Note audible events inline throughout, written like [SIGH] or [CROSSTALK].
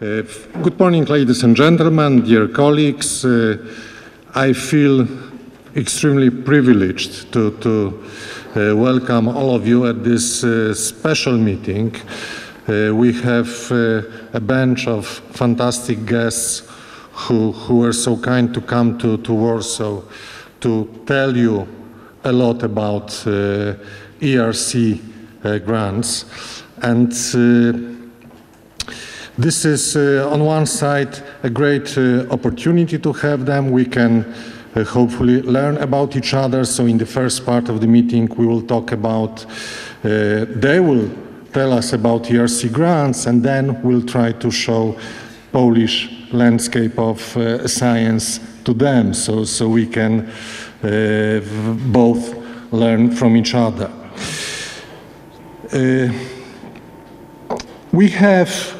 Uh, good morning, ladies and gentlemen, dear colleagues. Uh, I feel extremely privileged to, to uh, welcome all of you at this uh, special meeting. Uh, we have uh, a bunch of fantastic guests who, who were so kind to come to, to Warsaw to tell you a lot about ERC grants. And this is, uh, on one side, a great uh, opportunity to have them. We can uh, hopefully learn about each other. So in the first part of the meeting, we will talk about, uh, they will tell us about ERC grants, and then we'll try to show Polish landscape of uh, science to them, so, so we can uh, both learn from each other. we have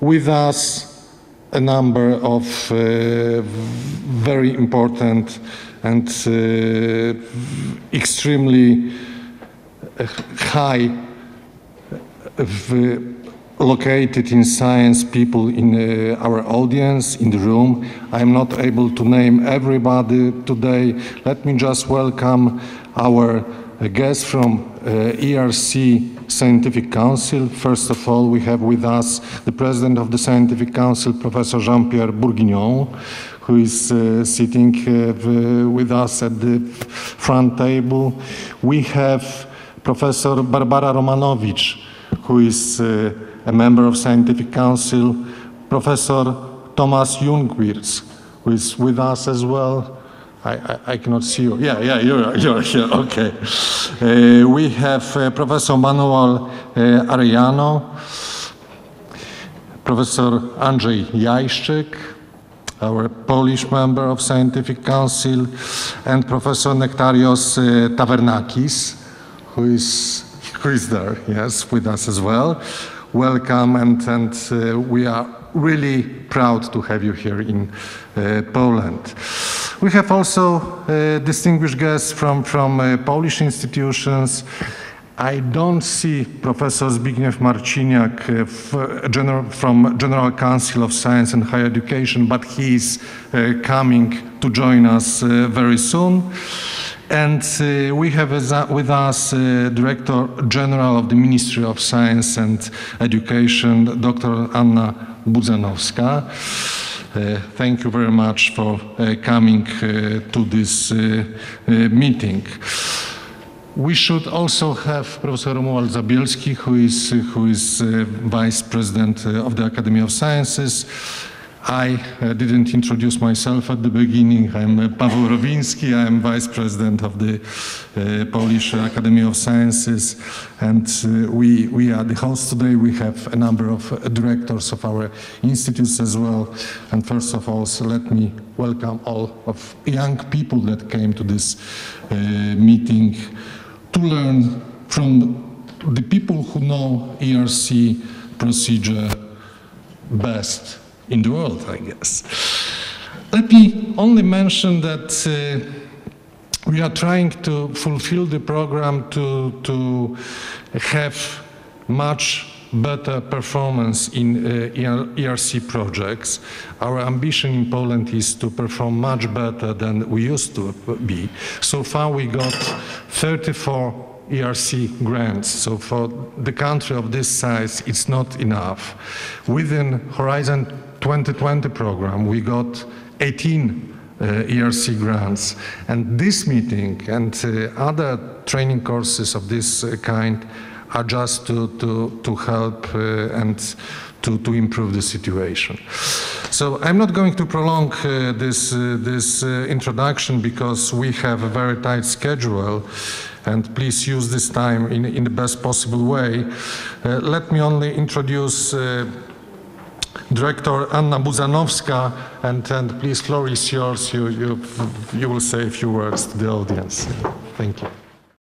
with us a number of uh, very important and uh, extremely uh, high uh, located in science people in uh, our audience in the room. I'm not able to name everybody today. Let me just welcome our guests from ERC Scientific Council. First of all, we have with us the President of the Scientific Council, Professor Jean-Pierre Bourguignon, who is uh, sitting uh, with us at the front table. We have Professor Barbara Romanowicz, who is uh, a member of Scientific Council, Professor Tomas Jungwirth, who is with us as well, I, I, I, cannot see you. Yeah, yeah, you're, you're here. [LAUGHS] Okay. Uh, we have uh, Professor Manuel uh, Arellano, Professor Andrzej Jajszczyk, our Polish member of Scientific Council, and Professor Nektarios uh, Tavernarakis, who is, [LAUGHS] who is there, yes, with us as well. Welcome, and, and uh, we are really proud to have you here in uh, Poland. We have also uh, distinguished guests from, from uh, Polish institutions. I don't see Professor Zbigniew Marciniak uh, general, from General Council of Science and Higher Education, but he is coming to join us very soon. And uh, we have with us uh, Director General of the Ministry of Science and Education, Dr. Anna Budzanowska. Uh, thank you very much for uh, coming uh, to this meeting. We should also have Professor Romuald Zabielski, who is, who is Vice President of the Academy of Sciences. I uh, didn't introduce myself at the beginning. I'm uh, Paweł Rowiński. I'm Vice President of the uh, Polish Academy of Sciences. And uh, we, we are the host today. We have a number of directors of our institutes as well. And first of all, so let me welcome all of young people that came to this uh, meeting to learn from the people who know ERC procedure best in the world, I guess. Let me only mention that uh, we are trying to fulfill the program to, to have much better performance in uh, ERC projects. Our ambition in Poland is to perform much better than we used to be. So far we got 34 ERC grants. So for the country of this size, it's not enough. Within Horizon 2020 program, we got 18 uh, ERC grants. And this meeting and uh, other training courses of this uh, kind are just to, to, to help uh, and to, to improve the situation. So I'm not going to prolong uh, this, uh, this introduction because we have a very tight schedule and please use this time in, in the best possible way. let me only introduce Director Anna Budzanowska, and, and please, floor is yours. You, you, you will say a few words to the audience. Thank you.